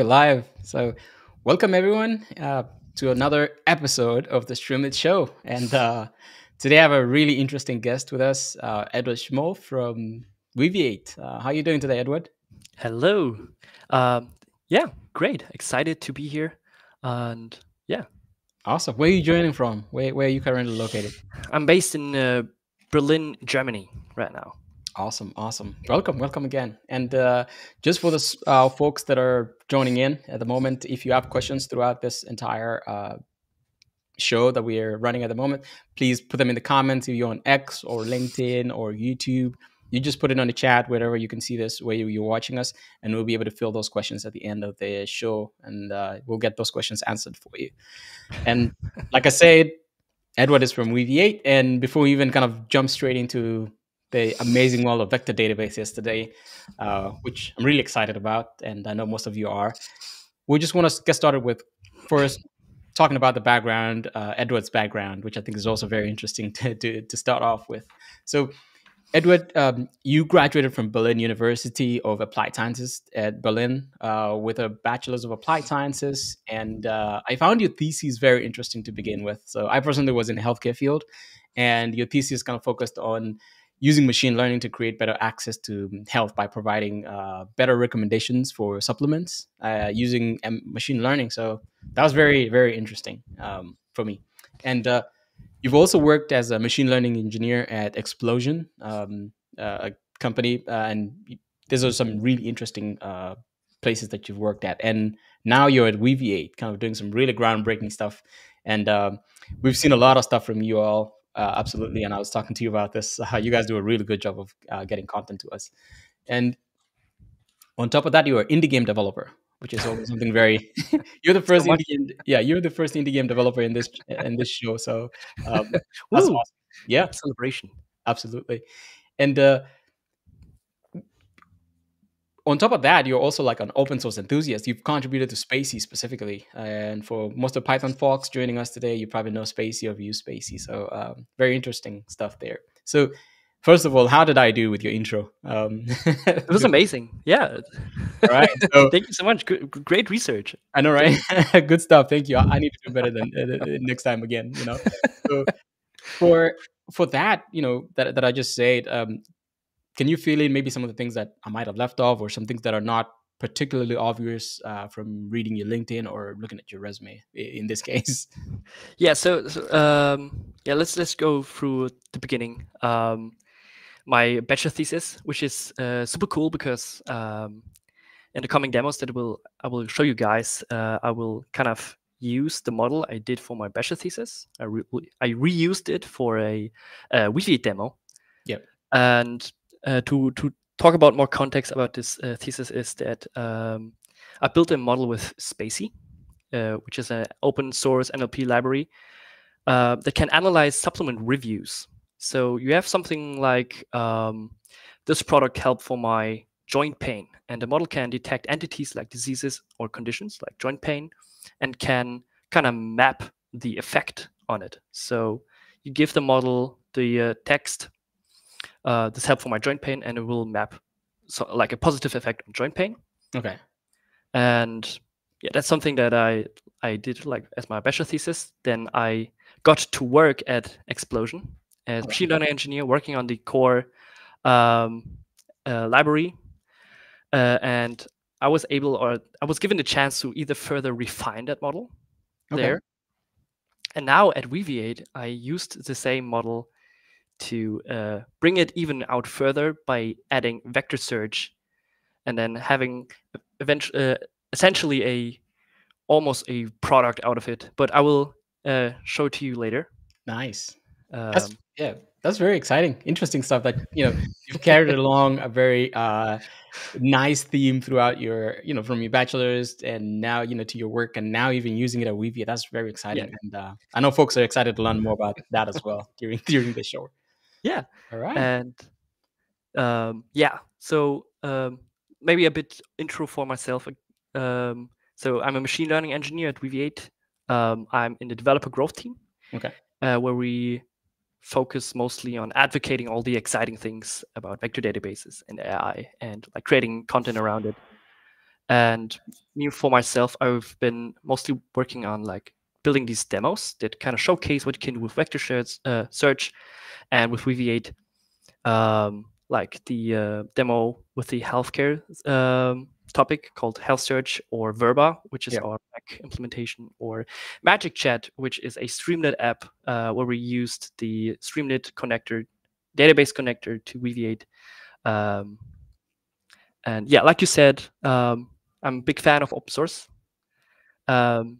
We're live. So, welcome everyone uh, to another episode of the Streamlit Show. And uh, today I have a really interesting guest with us, uh, Edward Schmuhl from Weaviate. Uh, how are you doing today, Edward? Hello. Um, yeah, great. Excited to be here. And yeah. Awesome. Where are you joining from? Where, where are you currently located? I'm based in uh, Berlin, Germany right now. Awesome, awesome. Welcome, welcome again. And uh, just for the uh, folks that are joining in at the moment, if you have questions throughout this entire uh, show that we are running at the moment, please put them in the comments if you're on X or LinkedIn or YouTube. You just put it on the chat wherever you can see this, where you're watching us, and we'll be able to fill those questions at the end of the show, and uh, we'll get those questions answered for you. And like I said, Edward is from Weaviate, and before we even kind of jump straight into the amazing world of vector database yesterday, uh, which I'm really excited about, and I know most of you are. We just want to get started with first talking about the background, uh, Edward's background, which I think is also very interesting to, to, to start off with. So, Edward, um, you graduated from Berlin University of Applied Sciences at Berlin uh, with a Bachelor's of Applied Sciences, and uh, I found your thesis very interesting to begin with. So, I personally was in the healthcare field, and your thesis kind of focused on using machine learning to create better access to health by providing uh, better recommendations for supplements uh, using um, machine learning. So that was very, very interesting um, for me. And uh, you've also worked as a machine learning engineer at Explosion, um, uh, a company, uh, and these are some really interesting uh, places that you've worked at. And now you're at Weaviate, kind of doing some really groundbreaking stuff. And um, we've seen a lot of stuff from you all uh, absolutely. And I was talking to you about this. How you guys do a really good job of uh, getting content to us. And on top of that, you're an indie game developer, which is always something very. you're the first so indie game, yeah, you're the first indie game developer in this in this show. So um, that's awesome. Yeah, celebration. Absolutely, and uh, on top of that, you're also like an open source enthusiast. You've contributed to spaCy specifically, and for most of Python folks joining us today, you probably know spaCy or used spaCy. So um, very interesting stuff there. So first of all, how did I do with your intro? Um, it was amazing. Yeah. All right. So, Thank you so much. great research. I know, right? Good stuff. Thank you. I need to do better than uh, next time again. You know. So for for that, you know, that that I just said, um, can you fill in maybe some of the things that I might have left off, or some things that are not particularly obvious uh, from reading your LinkedIn or looking at your resume in this case? Yeah. So, so um, yeah, let's let's go through the beginning. Um, my bachelor thesis, which is uh, super cool because um, in the coming demos that will I will show you guys, uh, I will kind of use the model I did for my bachelor thesis. I, re I reused it for a, a Weaviate demo. Yep. And uh, to to talk about more context about this uh, thesis is that um, I built a model with spaCy, uh, which is an open source NLP library uh, that can analyze supplement reviews. So you have something like um, this product helped for my joint pain, and the model can detect entities like diseases or conditions like joint pain, and can kind of map the effect on it. So you give the model the uh, text uh, this help for my joint pain, and it will map so like a positive effect on joint pain. Okay. And yeah, that's something that I I did like as my bachelor thesis. Then I got to work at Explosion as machine learning engineer, working on the core um, uh, library, uh, and I was able, or I was given the chance to either further refine that model okay. there. And now at Weaviate, I used the same model to uh, bring it even out further by adding vector search and then having eventually uh, essentially a almost a product out of it. But i will uh, show it to you later. Nice. Um, that's, yeah that's very exciting. Interesting stuff. That you know you've carried along a very uh, nice theme throughout your you know from your bachelor's and now you know to your work and now even using it at Weaviate. that's very exciting. Yeah. and uh, i know folks are excited to learn more about that as well during during the show yeah. All right. And um, yeah, so um, maybe a bit intro for myself. Um, so I'm a machine learning engineer at Weaviate. Um, I'm in the developer growth team. Okay. Uh, where we focus mostly on advocating all the exciting things about vector databases and AI and like creating content around it. And me for myself, I've been mostly working on like building these demos that kind of showcase what you can do with vector search, uh, search and with Weaviate, um, like the uh, demo with the healthcare um, topic called Health Search or Verba, which is yeah. our RAG implementation, or Magic Chat, which is a Streamlit app uh, where we used the Streamlit connector, database connector to Weaviate. Um, and yeah, like you said, um, I'm a big fan of open source. Um,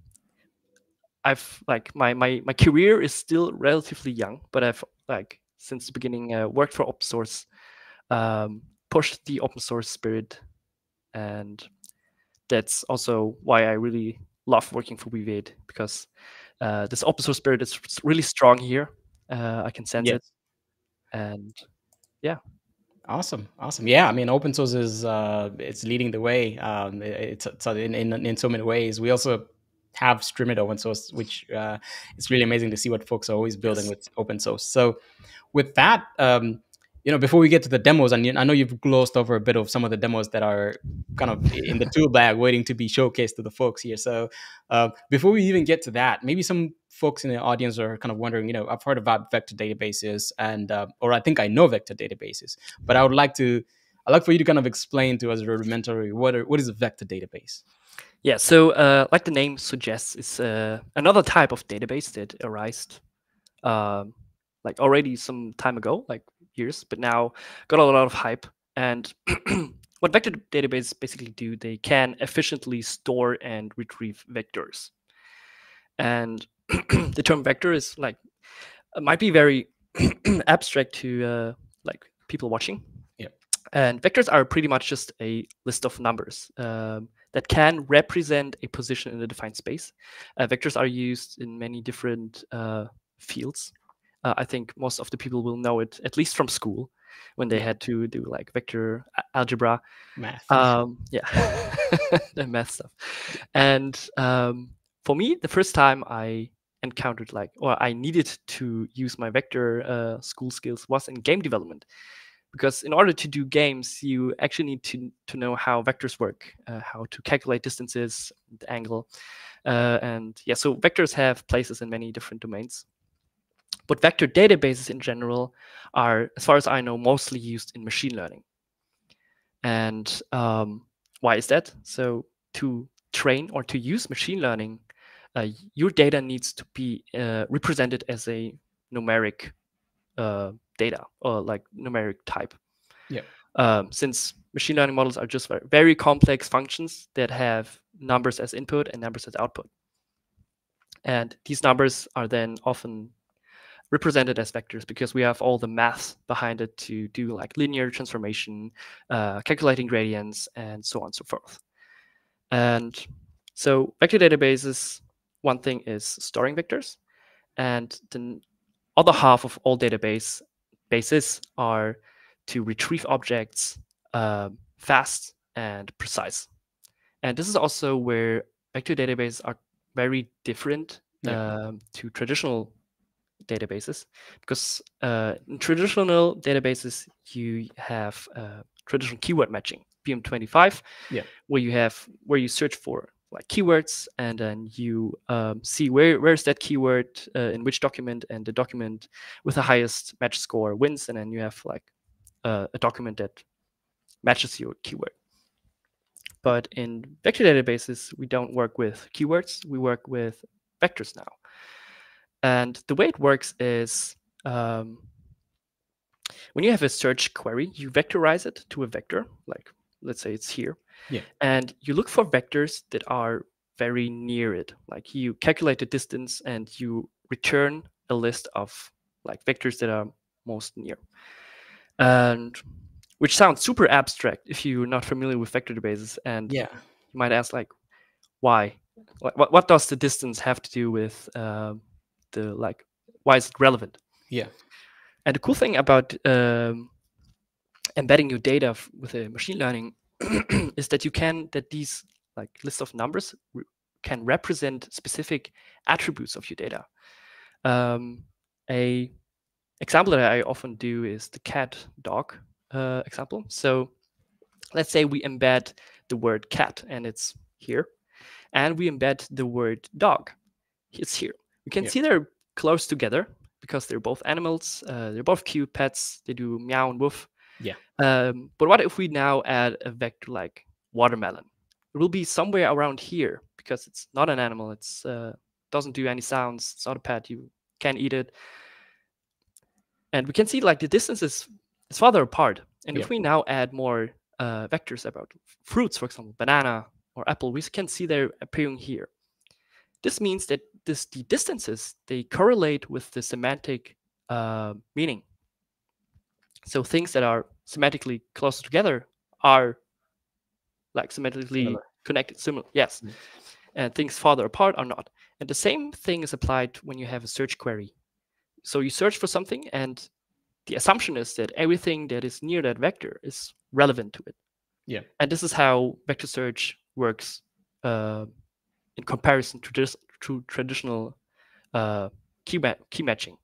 I've like my my my career is still relatively young, but I've like since the beginning uh, worked for open source, um, pushed the open source spirit, and that's also why I really love working for Weaviate because uh, this open source spirit is really strong here. Uh, I can sense yes. it, and yeah. Awesome, awesome. Yeah, I mean, open source is uh, it's leading the way. Um, it's, it's in, in in so many ways. We also have Streamlit open source, which uh, it's really amazing to see what folks are always building yes. with open source. So, with that, um, you know, before we get to the demos, and I know you've glossed over a bit of some of the demos that are kind of in the tool bag, waiting to be showcased to the folks here. So, uh, before we even get to that, maybe some folks in the audience are kind of wondering, you know, I've heard about vector databases, and uh, or I think I know vector databases, but I would like to, I'd like for you to kind of explain to us rudimentary what are, what is a vector database. Yeah, so uh, like the name suggests, it's uh, another type of database that arose um, like already some time ago, like years, but now got a lot of hype. And what vector databases basically do, they can efficiently store and retrieve vectors. And the term vector is like might be very abstract to uh, like people watching. Yeah. And vectors are pretty much just a list of numbers. Um, that can represent a position in a defined space. Uh, vectors are used in many different uh, fields. Uh, I think most of the people will know it, at least from school, when they had to do like vector algebra. Math. Um, yeah, the math stuff. And um, for me, the first time I encountered like, or I needed to use my vector uh, school skills was in game development because in order to do games, you actually need to, to know how vectors work, uh, how to calculate distances, the angle. Uh, and yeah, so vectors have places in many different domains. But vector databases in general are, as far as I know, mostly used in machine learning. And um, why is that? So to train or to use machine learning, uh, your data needs to be uh, represented as a numeric uh, data or like numeric type. Yeah. Um, since machine learning models are just very, very complex functions that have numbers as input and numbers as output. And these numbers are then often represented as vectors because we have all the math behind it to do like linear transformation, uh, calculating gradients, and so on and so forth. And so vector databases, one thing is storing vectors, and the other half of all database bases are to retrieve objects uh, fast and precise. And this is also where vector databases are very different yeah. uh, to traditional databases because uh, in traditional databases you have uh, traditional keyword matching BM25 yeah. where you have where you search for like keywords and then you um, see where where's that keyword uh, in which document and the document with the highest match score wins and then you have like uh, a document that matches your keyword. But in vector databases we don't work with keywords we work with vectors now. And the way it works is um, when you have a search query you vectorize it to a vector like let's say it's here yeah. And you look for vectors that are very near it. Like you calculate the distance and you return a list of like vectors that are most near. And which sounds super abstract if you're not familiar with vector databases. And yeah, you might ask like, why? What what does the distance have to do with uh, the like? Why is it relevant? Yeah. And the cool thing about um, embedding your data with a machine learning is that you can that these like list of numbers re can represent specific attributes of your data. Um, a example that I often do is the cat dog uh, example. So let's say we embed the word cat, and it's here. And we embed the word dog. It's here. We can yeah. see they're close together because they're both animals. Uh, they're both cute pets. They do meow and woof. Yeah. Um, but what if we now add a vector like watermelon? It will be somewhere around here because it's not an animal. It's uh, doesn't do any sounds. It's not a pet. You can eat it. And we can see like the distance is, is farther apart. And yeah. if we now add more uh, vectors about fruits, for example, banana or apple, we can see they're appearing here. This means that this, the distances, they correlate with the semantic uh, meaning. So things that are semantically closer together are like semantically similar. connected, similar, yes. Mm. And things farther apart are not. And the same thing is applied when you have a search query. So you search for something, and the assumption is that everything that is near that vector is relevant to it. Yeah. And this is how vector search works uh, in comparison to this to traditional uh, key ma- key matching.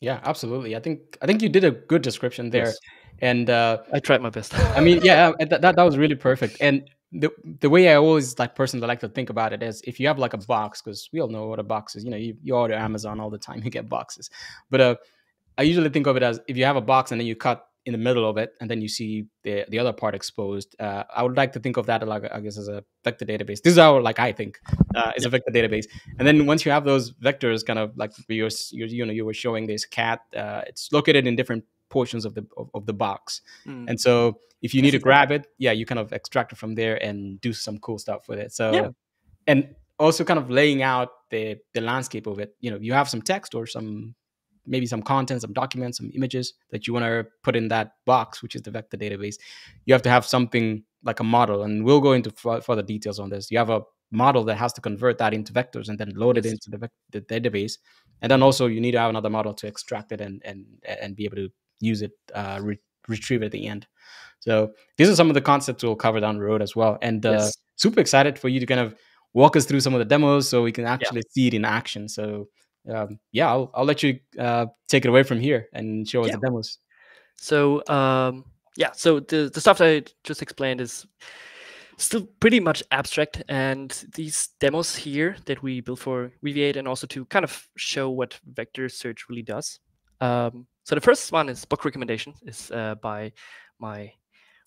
Yeah, absolutely. I think I think you did a good description there, yes. and uh, I tried my best. I mean, yeah, that, that that was really perfect. And the the way I always like personally like to think about it is if you have like a box, because we all know what a box is. You know, you, you order Amazon all the time, you get boxes. But uh, I usually think of it as if you have a box and then you cut in the middle of it, and then you see the the other part exposed. Uh, I would like to think of that like I guess as a vector database. This is how like I think uh, is a vector database. And then once you have those vectors, kind of like you're, you're you know you were showing this cat, uh, it's located in different portions of the of, of the box. Mm. And so if you need to grab it, yeah, you kind of extract it from there and do some cool stuff with it. So yeah. and also kind of laying out the the landscape of it. You know, you have some text or some maybe some content, some documents, some images that you want to put in that box, which is the vector database. You have to have something like a model, and we'll go into further details on this. You have a model that has to convert that into vectors and then load it into the, the database, and then also you need to have another model to extract it and and and be able to use it, uh, re- retrieve at the end. So these are some of the concepts we'll cover down the road as well, and uh, yes. super excited for you to kind of walk us through some of the demos so we can actually yeah. see it in action. So um, yeah, I'll, I'll let you uh, take it away from here and show us yeah. the demos. So um, yeah, so the the stuff that I just explained is still pretty much abstract, and these demos here that we built for Weaviate and also to kind of show what vector search really does. Um, so the first one is book recommendation is uh, by my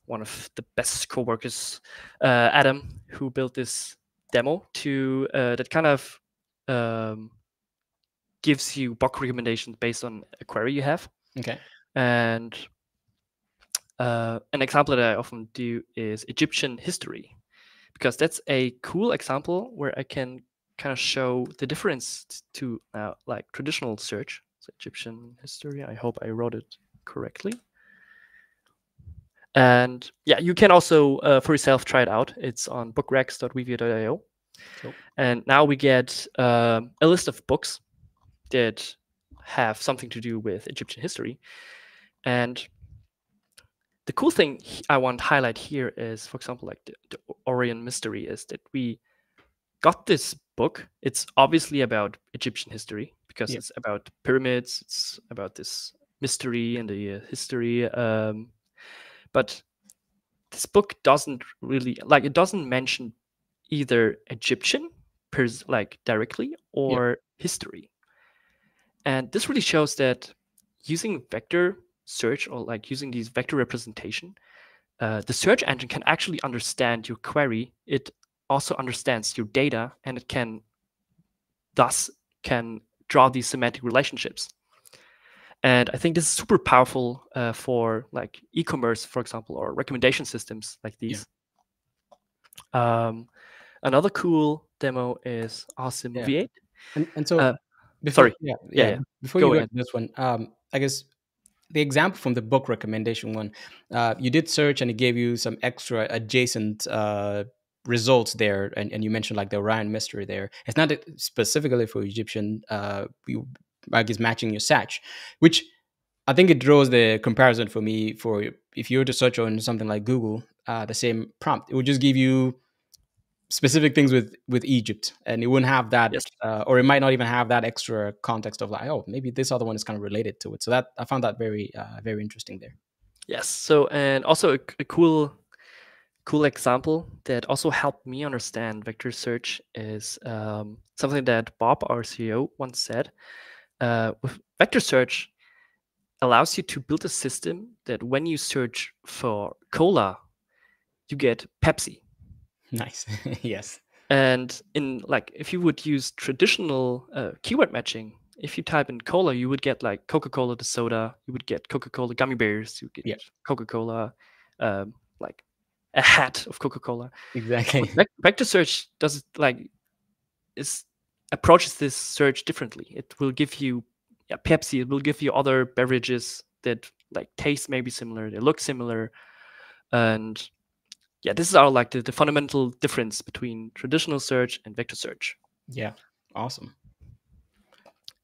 one of the best co-workers, uh, Adam, who built this demo to uh, that kind of um, gives you book recommendations based on a query you have. Okay. And uh, an example that I often do is Egyptian history, because that's a cool example where I can kind of show the difference to uh, like traditional search. So Egyptian history. I hope I wrote it correctly. And yeah, you can also uh, for yourself try it out. It's on bookrecs.weaviate.io. Cool. And now we get um, a list of books that have something to do with Egyptian history. And the cool thing I want to highlight here is, for example, like the, the Orient Mystery, is that we got this book. It's obviously about Egyptian history because yeah. it's about pyramids, it's about this mystery and the uh, history. Um, but this book doesn't really like it doesn't mention either Egyptian, like directly, or yeah. history. And this really shows that using vector search or like using these vector representation, uh, the search engine can actually understand your query. It also understands your data and it can thus can draw these semantic relationships. And I think this is super powerful uh, for like e-commerce, for example, or recommendation systems like these. Yeah. Um, another cool demo is Awesome yeah. V8. And, and so uh, before, Sorry. Yeah, yeah. yeah. Before go you go ahead. to this one, um, I guess the example from the book recommendation one, uh, you did search and it gave you some extra adjacent uh, results there, and, and you mentioned like the Orion mystery there. It's not specifically for Egyptian, uh, you, I guess matching your search, which I think it draws the comparison for me for if you were to search on something like Google, uh, the same prompt, it would just give you specific things with with Egypt, and it wouldn't have that, yes. uh, or it might not even have that extra context of like, oh, maybe this other one is kind of related to it. So that I found that very uh, very interesting there. Yes. So and also a, a cool cool example that also helped me understand vector search is um, something that Bob, our CEO, once said. Uh, with vector search allows you to build a system that when you search for cola, you get Pepsi. Nice. yes. And in like, if you would use traditional uh, keyword matching, if you type in cola, you would get like Coca-Cola the soda, you would get Coca-Cola gummy bears, you get Yeah. Coca-Cola, um, like a hat of Coca-Cola. Exactly. Vec- Vector search does it like is approaches this search differently. It will give you yeah, Pepsi. It will give you other beverages that like taste maybe similar, they look similar, and yeah, this is our like the, the fundamental difference between traditional search and vector search. Yeah. Awesome.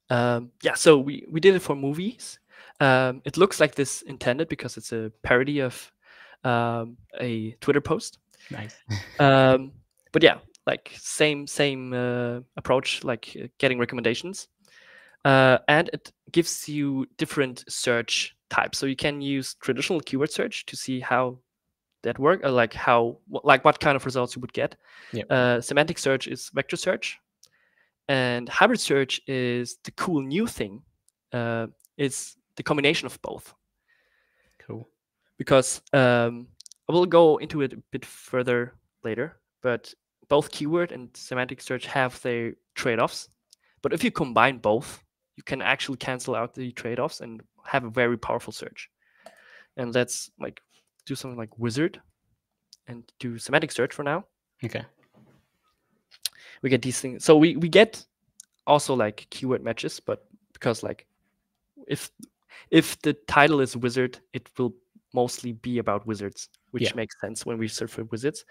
Um, yeah, so we we did it for movies. Um, it looks like this intended because it's a parody of um, a Twitter post. Nice. um, but yeah like same same uh, approach like uh, getting recommendations uh, and it gives you different search types so you can use traditional keyword search to see how that work or like how like what kind of results you would get uh, semantic search is vector search and hybrid search is the cool new thing uh, it's the combination of both Cool. because um, I will go into it a bit further later. But both keyword and semantic search have their trade-offs. But if you combine both, you can actually cancel out the trade-offs and have a very powerful search. And let's like do something like wizard and do semantic search for now. Okay. We get these things. So we we get also like keyword matches, but because like if if the title is wizard, it will mostly be about wizards, which Yeah. makes sense when we search for wizards.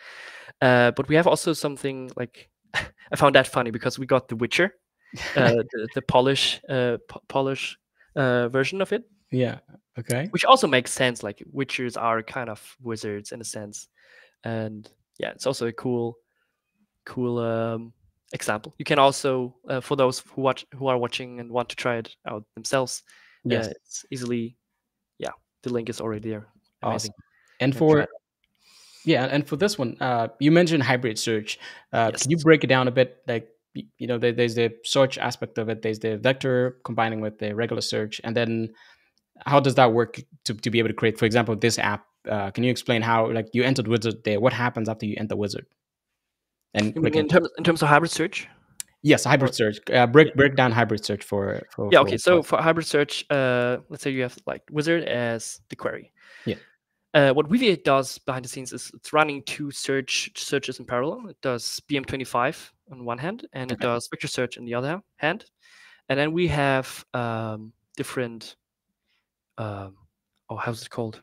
Uh, but we have also something like I found that funny because we got the Witcher, uh, the, the Polish uh, po- Polish uh, version of it, yeah. Okay. which also makes sense. Like Witchers are kind of wizards in a sense, and yeah, it's also a cool, cool um, example. You can also, uh, for those who watch who are watching and want to try it out themselves, Yes. uh, it's easily, yeah, the link is already there. Amazing. Awesome. And for yeah, and for this one, uh, you mentioned hybrid search. Uh, Can you break it down a bit? Like you know, there, there's the search aspect of it. There's the vector combining with the regular search, and then how does that work to, to be able to create, for example, this app? Uh, can you explain how like you entered wizard there? What happens after you enter wizard? And click in terms in terms of hybrid search? yes, hybrid search. Uh, break break down hybrid search for for Yeah. for- Okay. So for- hybrid search, uh, let's say you have like wizard as the query. Yeah. Uh, what Weaviate does behind the scenes is it's running two search searches in parallel. It does BM25 on one hand, and it does vector search on the other hand. And then we have um, different, um, oh, how's it called?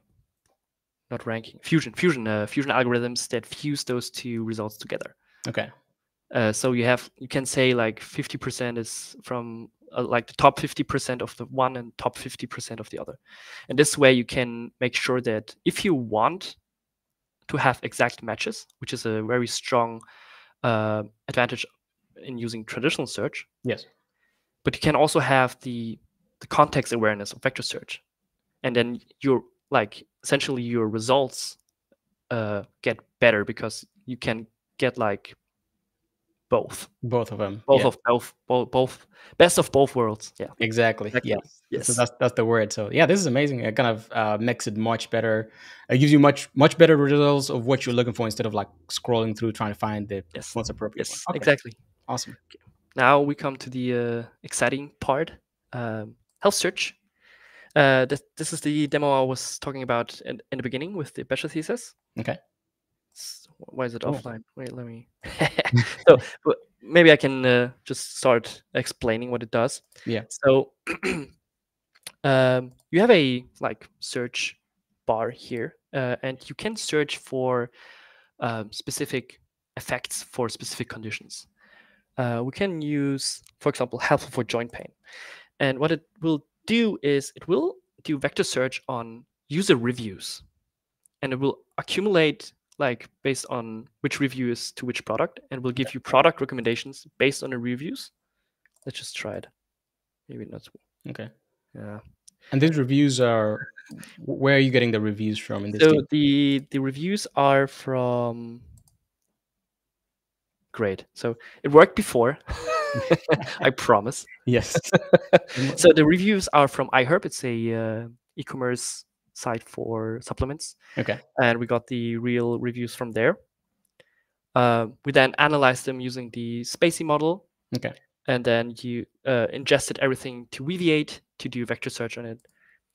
Not ranking, fusion, fusion, uh, fusion algorithms that fuse those two results together. okay. Uh, so you have you can say like 50% is from uh, like the top 50% of the one and top 50% of the other and this way you can make sure that if you want to have exact matches which is a very strong uh, advantage in using traditional search Yes. but you can also have the the context awareness of vector search and then your like essentially your results uh, get better because you can get like both Both of them. both yeah, of both, both both best of both worlds yeah exactly. exactly. Yes. yes So that's that's the word. So yeah, this is amazing. It kind of uh, makes it much better. It gives you much much better results of what you're looking for instead of like scrolling through trying to find the yes most appropriate yes one. Okay, exactly Awesome. now we come to the uh, exciting part um, health search uh, this, this is the demo i was talking about in, in the beginning with the bachelor thesis Okay. S- why is it Oh. offline wait let me so maybe i can uh, just start explaining what it does Yeah. so um, you have a like search bar here uh, and you can search for um, specific effects for specific conditions uh, we can use for example helpful for joint pain and what it will do is it will do vector search on user reviews and it will accumulate like based on which review is to which product and will give you product recommendations based on the reviews let's just try it maybe not Okay. yeah And these reviews are where are you getting the reviews from in this? So game? the the reviews are from. Great. So it worked before. I promise. Yes. so the reviews are from iHerb. It's a uh, e-commerce site for supplements. Okay. And we got the real reviews from there. Uh, we then analyzed them using the spaCy model. Okay. And then you uh, ingested everything to Weaviate to do vector search on it.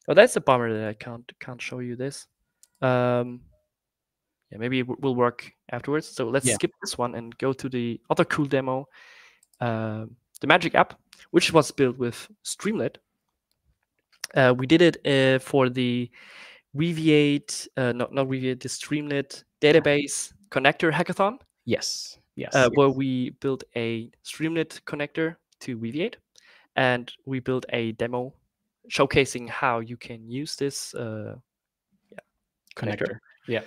Oh, that's a bummer that I can't can't show you this. Um, yeah, maybe it will work afterwards. So let's Yeah. skip this one and go to the other cool demo, uh, the Magic app, which was built with Streamlit. Uh, we did it uh, for the Weaviate, uh, not not Weaviate, the Streamlit database connector hackathon, Yes. Yes. uh, where we built a Streamlit connector to Weaviate, and we built a demo showcasing how you can use this uh, connector. Yeah.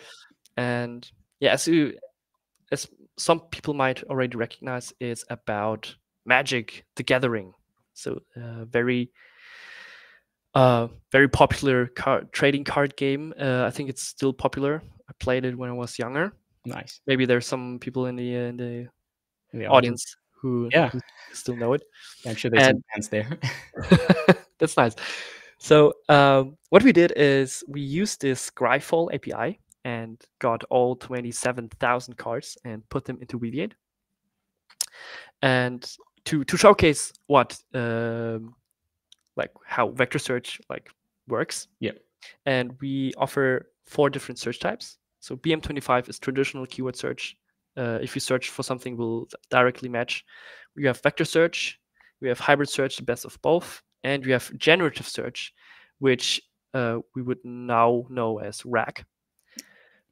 and yeah as you as some people might already recognize is about magic the gathering so uh, very uh very popular card trading card game uh, i think it's still popular i played it when i was younger Nice. maybe there's some people in the uh, in the In the audience who, Yeah. who still know it I'm sure there's some fans there. That's nice. So um, what we did is we used this Scryfall API and got all 27,000 cards and put them into Weaviate. And to to showcase what um, like how vector search like works. Yeah. And we offer four different search types. So BM25 is traditional keyword search. Uh, if you search for something, will directly match. We have vector search, we have hybrid search, the best of both, and we have generative search, which uh, we would now know as RAG.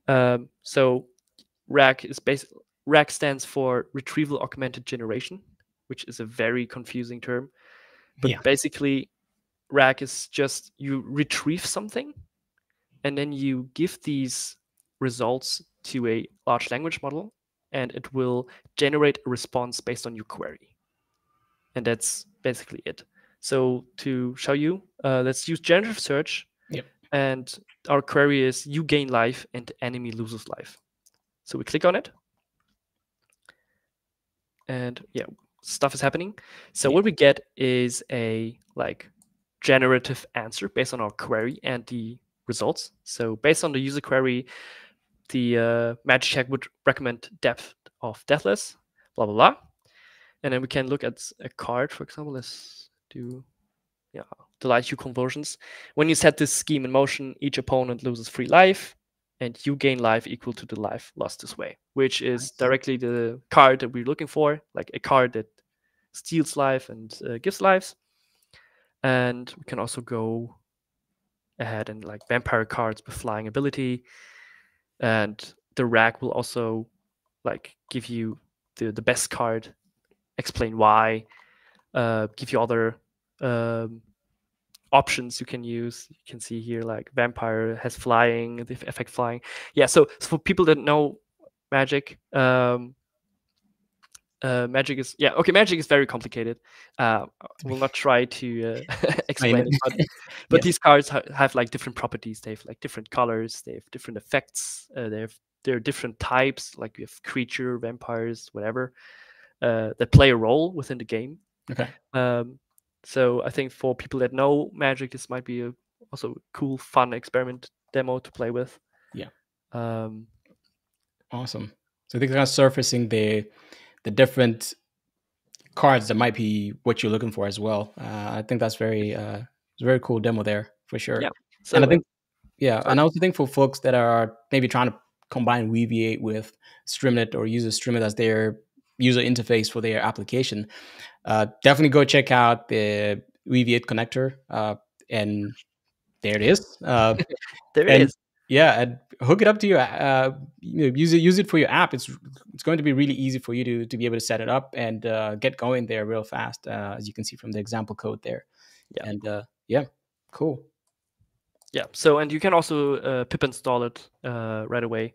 Um, so RAG is basically RAG stands for retrieval augmented generation, which is a very confusing term. But Yeah. basically, RAG is just you retrieve something, and then you give these results to a large language model, and it will generate a response based on your query. And that's basically it. So to show you, uh, let's use generative search. And our query is you gain life and the enemy loses life. So we click on it. And yeah, stuff is happening. So Yeah. what we get is a like generative answer based on our query and the results. So based on the user query, the uh, Magic Chat would recommend depth of deathless, blah blah blah, and then we can look at a card, for example. Let's do yeah the light hue conversions. When you set this scheme in motion, each opponent loses free life, and you gain life equal to the life lost this way, which is directly the card that we're looking for, like a card that steals life and uh, gives lives. And we can also go ahead and like vampire cards with flying ability, and the RAG will also like give you the the best card, explain why, uh, give you other um, options you can use. You can see here like vampire has flying, the effect flying. Yeah, so, so for people that know magic, um, uh, magic is yeah okay. Magic is very complicated. Uh, we'll not try to uh, explain it. but but Yeah. these cards ha- have like different properties. They have like different colors. They have different effects. Uh, they have there are different types. Like we have creature, vampires, whatever uh, that play a role within the game. Okay. Um, so I think for people that know Magic, this might be a also cool, fun experiment demo to play with. Yeah. Um, Awesome. So I think they're kind of surfacing the the different cards that might be what you're looking for as well. Uh, I think that's very uh, it's a very cool demo there for sure. Yeah. so and I think yeah, sorry. and I also think for folks that are maybe trying to combine Weaviate with Streamlit or use a Streamlit as their user interface for their application, uh, definitely go check out the Weaviate connector. Uh, and there it is. Uh, there it and- is. yeah, and hook it up to your uh, you know, use it use it for your app. It's it's going to be really easy for you to to be able to set it up and uh, get going there real fast, uh, as you can see from the example code there. Yeah. and uh, yeah, cool. Yeah. So and you can also uh, pip install it uh, right away,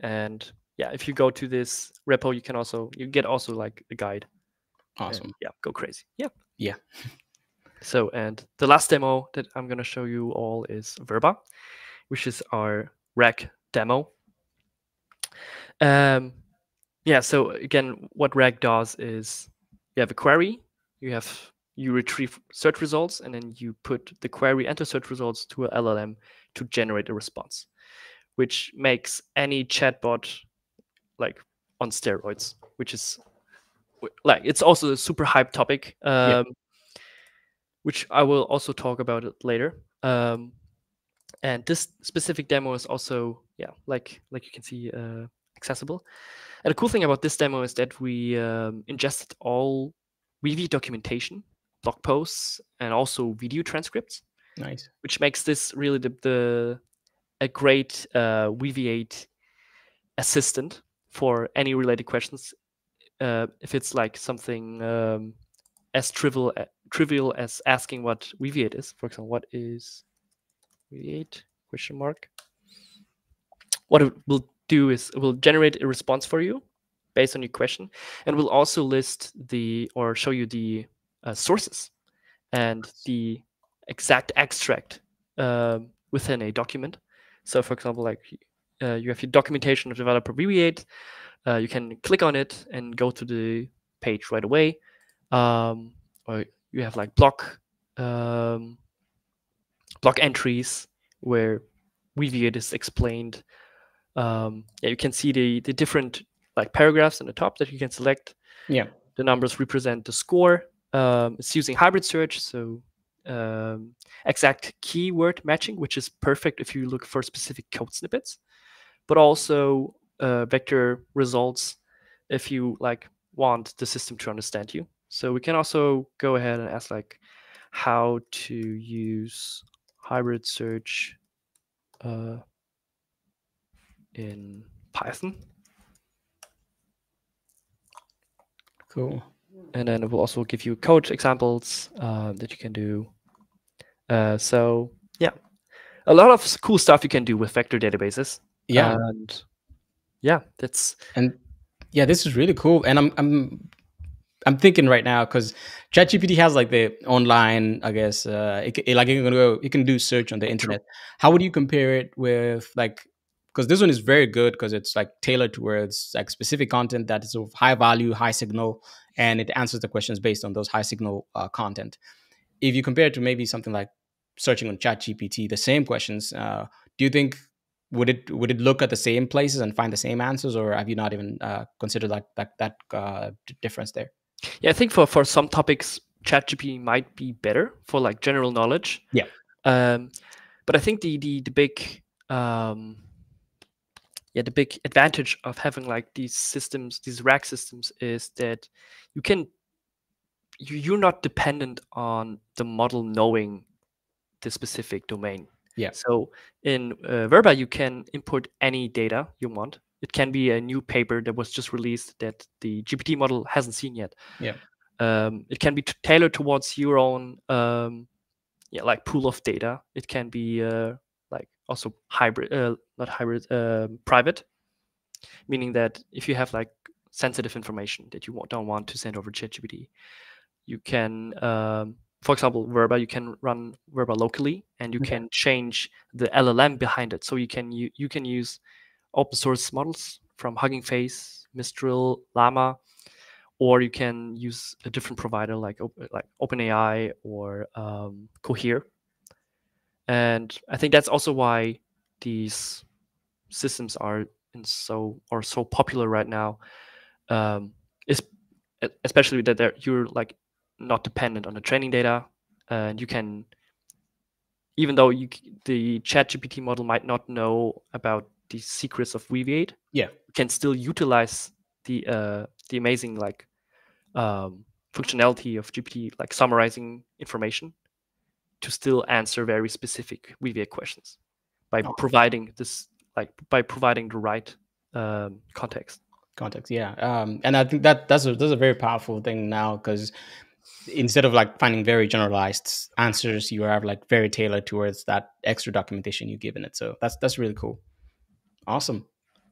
and yeah, if you go to this repo, you can also you get also like a guide. and, Awesome. yeah, go crazy. Yeah. Yeah. So, and the last demo that I'm going to show you all is Verba, which is our RAG demo. Um, yeah, so again, what RAG does is you have a query, you have you retrieve search results, and then you put the query and the search results to a LLM to generate a response, which makes any chatbot like on steroids, which is like it's also a super hype topic, um, yeah. which I will also talk about it later. Um, and this specific demo is also yeah, like like you can see, uh, accessible. And the cool thing about this demo is that we um, ingested all Weaviate documentation, blog posts, and also video transcripts. Nice. Which makes this really the, the a great uh, eight assistant for any related questions. Uh, if it's like something um, as trivial uh, trivial as asking what Weaviate is, for example, what is Weaviate? Question mark. What it will do is it will generate a response for you based on your question, and will also list the or show you the uh, sources and the exact extract uh, within a document. So, for example, like uh, you have your documentation of developer Weaviate, uh, you can click on it and go to the page right away. Um, or you have like block um, block entries where Weaviate is explained. Um, yeah, you can see the the different like paragraphs in the top that you can select. Yeah, the numbers represent the score. Um, it's using hybrid search, so um, exact keyword matching, which is perfect if you look for specific code snippets, but also uh, vector results if you like want the system to understand you. So we can also go ahead and ask like how to use hybrid search uh, in Python. Cool. And then it will also give you code examples uh, that you can do. Uh, so yeah, a lot of cool stuff you can do with vector databases. Yeah. And yeah, that's and yeah, this is really cool. And I'm I'm I'm thinking right now because ChatGPT has like the online, I guess, uh, it, it, like you can go, you can do search on the internet. How would you compare it with like because this one is very good because it's like tailored towards like specific content that is of high value, high signal, and it answers the questions based on those high signal uh, content. If you compare it to maybe something like searching on ChatGPT, the same questions, uh, do you think would it would it look at the same places and find the same answers, or have you not even uh, considered like that that uh, difference there? Yeah, I think for for some topics, ChatGPT might be better for like general knowledge. Yeah. Um, but I think the the the big um, yeah the big advantage of having like these systems these RAG systems is that you can you, you're not dependent on the model knowing the specific domain yeah. So in uh, verba you can input any data you want. It can be a new paper that was just released that the gpt model hasn't seen yet. Yeah. Um, it can be tailored towards your own um, yeah like pool of data. It can be uh, like also hybrid, uh, not hybrid, uh, private, meaning that if you have like sensitive information that you don't want to send over ChatGPT, you can, um, for example, Verba, you can run Verba locally, and you okay. can change the LLM behind it. So you can you, you can use open source models from Hugging Face, Mistral, Llama, or you can use a different provider like like OpenAI or um, Cohere and I think that's also why these systems are in so or so popular right now. Um, is especially that they're, you're like not dependent on the training data, and you can, even though you the ChatGPT model might not know about the secrets of Weaviate, yeah, you can still utilize the uh, the amazing like um, functionality of GPT, like summarizing information to still answer very specific Weaviate questions by oh. providing this, like by providing the right um, context. Context, yeah, um, and I think that that's a that's a very powerful thing now because instead of like finding very generalized answers, you have like very tailored towards that extra documentation you've given it. So that's that's really cool. Awesome.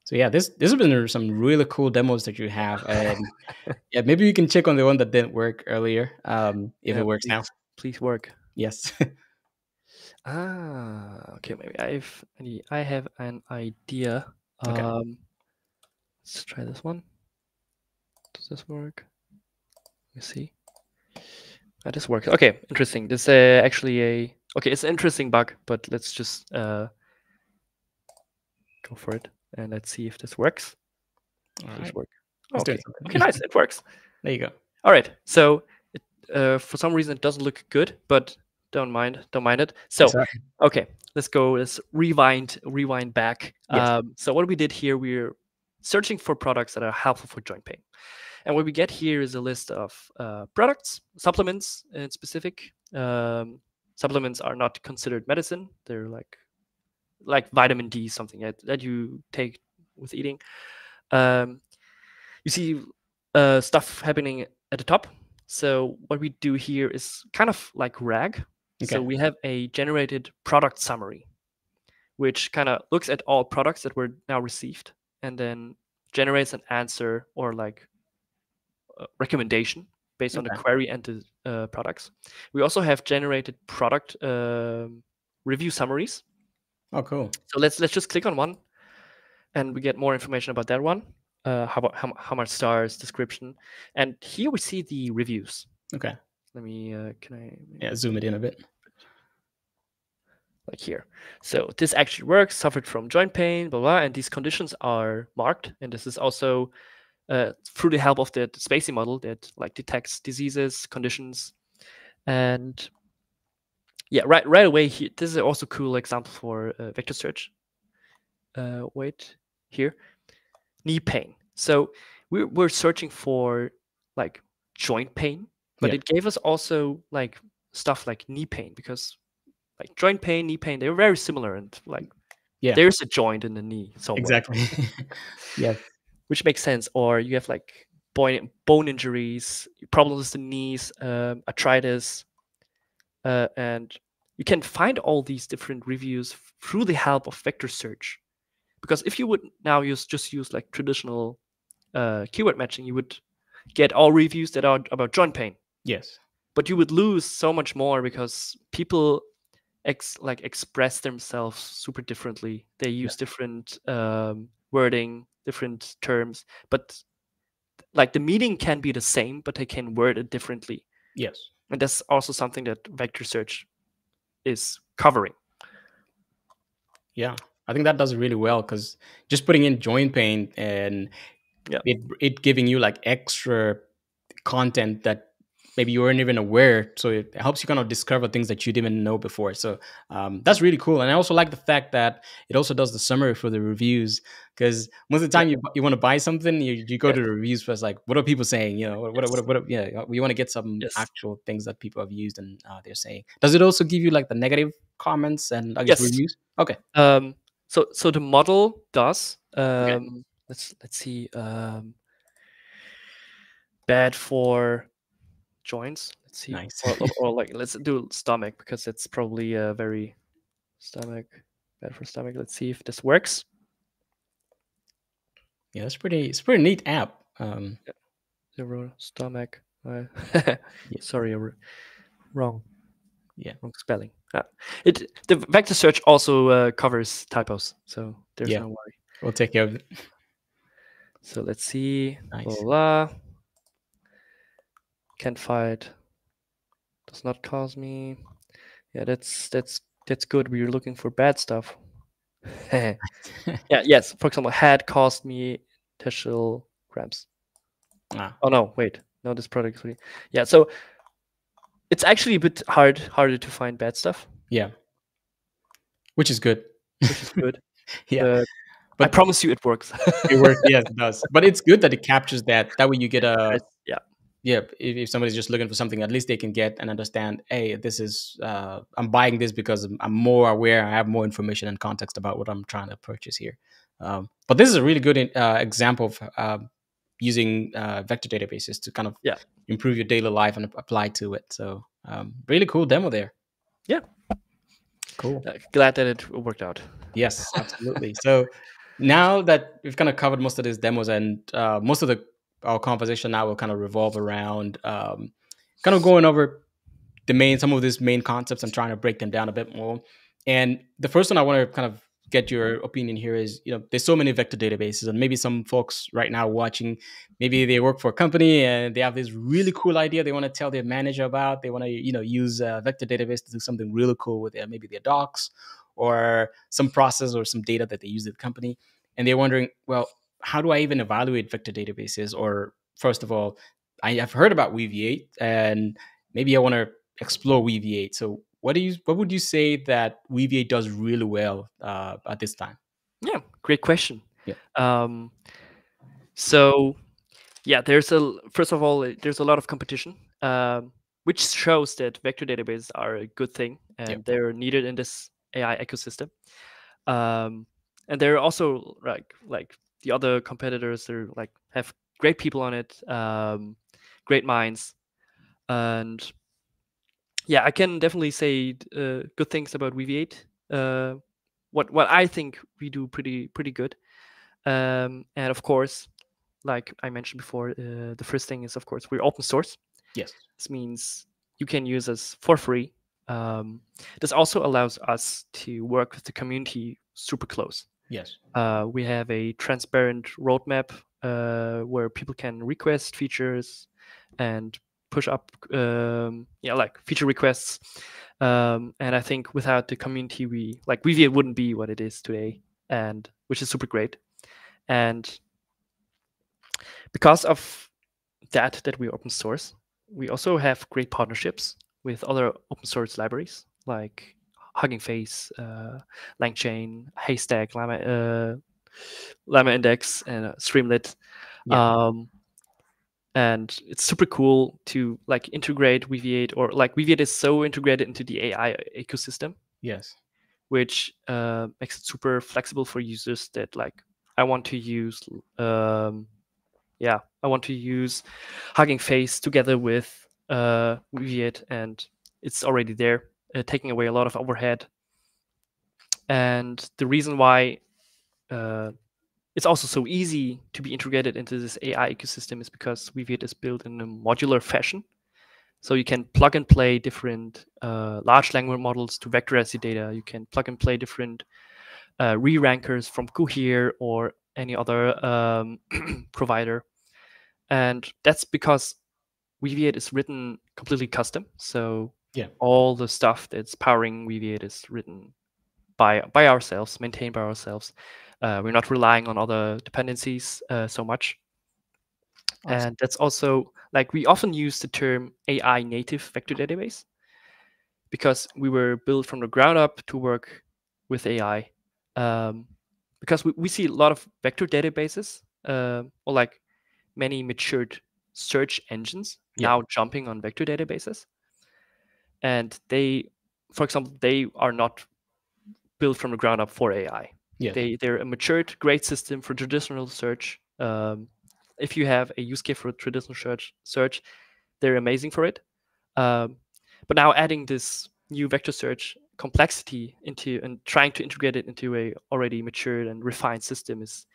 So yeah, this this has been some really cool demos that you have, and yeah, maybe you can check on the one that didn't work earlier, um, if yeah, it works please. now. please work. Yes. ah, okay. Maybe I've I have an idea. Okay. Um, let's try this one. Does this work? Let me see. Ah, this works. Okay, interesting. This uh, actually a okay. It's an interesting bug, but let's just uh, go for it and let's see if this works. All Does work? Let's do okay. it. okay, nice. It works. There you go. All right. So it, uh, for some reason it doesn't look good, but don't mind. Don't mind it. So Sorry. okay, let's go. Let's rewind. Rewind back. Yes. Um, so what we did here, we're searching for products that are helpful for joint pain, and what we get here is a list of uh, products, supplements in specific. Um, supplements are not considered medicine. They're like like vitamin D, something that, that you take with eating. Um, you see uh, stuff happening at the top. So what we do here is kind of like RAG. Okay. So we have a generated product summary, which kind of looks at all products that were now received and then generates an answer or like recommendation based on the query and the uh, products. We also have generated product um, review summaries. Oh, cool. So let's let's just click on one, and we get more information about that one. Uh, how about how, how much stars, description, and here we see the reviews. Okay. Let me uh, can I Yeah, zoom it in a bit. like here. So this actually works. Suffered from joint pain, blah blah, and these conditions are marked. And this is also uh, through the help of the spaCy model that like detects diseases, conditions, and yeah, right right away here. This is also a cool example for uh, vector search. Uh, wait here, knee pain. So we're we're searching for like joint pain, but Yeah. it gave us also like stuff like knee pain because like joint pain, knee pain, they're very similar and like Yeah. there's a joint in the knee So Exactly. yes. Which makes sense. Or you have like bone bone injuries, problems with the knees, um, arthritis, uh, and you can find all these different reviews through the help of vector search. Because if you would now use just use like traditional uh, keyword matching, you would get all reviews that are about joint pain. Yes. but you would lose so much more because people ex like express themselves super differently. They use different um, wording different terms but like the meaning can be the same but they can word it differently. Yes. and that's also something that vector search is covering. Yeah, I think that does really well because just putting in joint pain and Yeah. it it giving you like extra content that maybe you weren't even aware. So it helps you kind of discover things that you didn't know before. So um, that's really cool. And I also like the fact that it also does the summary for the reviews because most of the time you you want to buy something, you, you go Yeah. to the reviews first, like what are people saying? You know, what what what, what yeah, we want to get some Yes. actual things that people have used and uh, they're saying. Does it also give you like the negative comments and I guess Yes. reviews? Okay. um so so the model does um let's let's see um bad for joints let's see Nice. or, or, or like let's do stomach because it's probably a very stomach bad for stomach let's see if this works Yeah, it's pretty. It's pretty neat app. Um, zero stomach uh, sorry wrong Yeah. wrong spelling Ah, it the vector search also uh, covers typos so there's Yeah. no worry we'll take care of it. So let's see. Nice. Blah, blah, Can't fight. Does not cause me. Yeah, that's that's that's good. We are looking for bad stuff. yeah. Yes. For example, had caused me testial cramps. Ah, Oh no, wait. No, this product. Yeah. So it's actually a bit hard harder to find bad stuff, yeah, which is good. which is good. Yeah, but I promise you, it works. it works. Yes, it does. But it's good that it captures that. That way, you get a yeah. Yeah. If, if somebody's just looking for something, at least they can get and understand. Hey, this is uh, I'm buying this because I'm- more aware. I have more information and context about what I'm trying to purchase here. Um, but this is a really good uh, example of uh, using uh, vector databases to kind of Yeah. improve your daily life and apply to it. So um, really cool demo there. Yeah. Cool. Uh, glad that it worked out. Yes, absolutely. so now that we've kind of covered most of these demos and uh, most of the our conversation now will kind of revolve around um, kind of going over the main some of these main concepts and trying to break them down a bit more. And the first one I want to kind of get your opinion here is you know there's so many vector databases and maybe some folks right now watching maybe they work for a company and they have this really cool idea they want to tell their manager about they want to you know use a vector database to do something really cool with their maybe their docs or some process or some data that they use at the company and they're wondering well how do i even evaluate vector databases or first of all i have heard about weaviate and maybe i want to explore weaviate so what do you what would you say that Weaviate does really well uh, at this time? Yeah, great question. Yeah. Um, so yeah, there's a first of all, there's a lot of competition, um, which shows that vector databases are a good thing and they're needed in this AI ecosystem. Um, and they're also like like the other competitors, they're like have great people on it, um, great minds, and yeah, I can definitely say uh, good things about Weaviate. Uh, what what I think we do pretty pretty good, um, and of course, like I mentioned before, uh, the first thing is of course we're open source. Yes, this means you can use us for free. Um, this also allows us to work with the community super close. Yes, uh, we have a transparent roadmap uh, where people can request features and push up um, yeah like feature requests. Um, and i think without the community we like Weaviate wouldn't be what it is today and which is super great. And because of that that we're open source we also have great partnerships with other open source libraries like hugging face uh, langchain haystack llama uh, llama index and uh, streamlit yeah. um, and it's super cool to like integrate Weaviate or like Weaviate is so integrated into the AI ecosystem. Yes, which uh, makes it super flexible for users that like I want to use. Um, yeah, I want to use Hugging Face together with uh, Weaviate, and it's already there, uh, taking away a lot of overhead. And the reason why uh, it's also so easy to be integrated into this AI ecosystem is because Weaviate is built in a modular fashion. So you can plug and play different uh, large language models to vectorize data. You can plug and play different uh, re-rankers from Cohere or any other um, provider. And that's because Weaviate is written completely custom. So yeah. all the stuff that's powering Weaviate is written by by ourselves, maintained by ourselves. Uh, we're not relying on other dependencies uh, so much. Awesome. And that's also like we often use the term AI native vector database because we were built from the ground up to work with AI. Um, because we, we see a lot of vector databases uh, or like many matured search engines yeah. now jumping on vector databases. And they, for example, they are not built from the ground up for AI. Yeah. They they're a matured, great system for traditional search. Um, if you have a use case for traditional search, search, they're amazing for it. Um, but now adding this new vector search complexity into and trying to integrate it into a already matured and refined system is